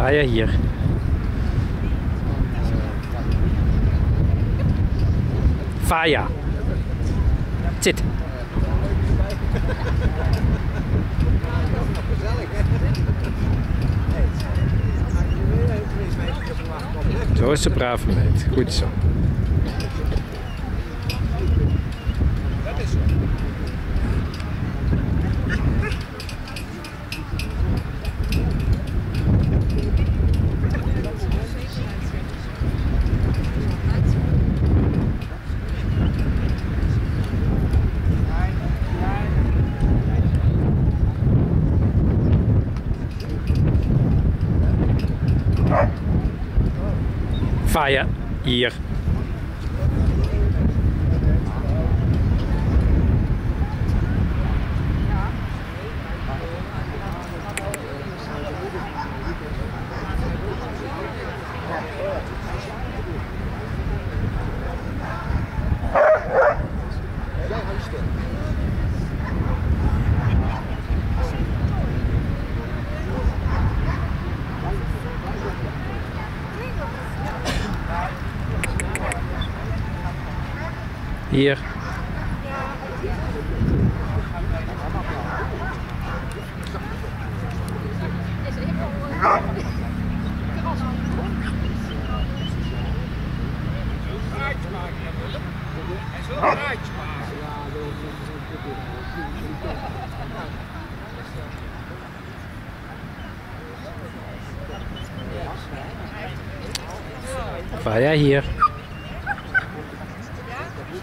Faya hier. Faya. Zit. Zo is ze braaf meid. Goed zo. Faya hier. Hier. Faya hier.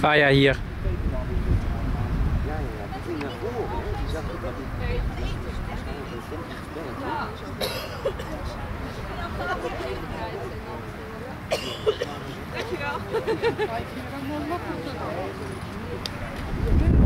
Faya hier. Dankjewel.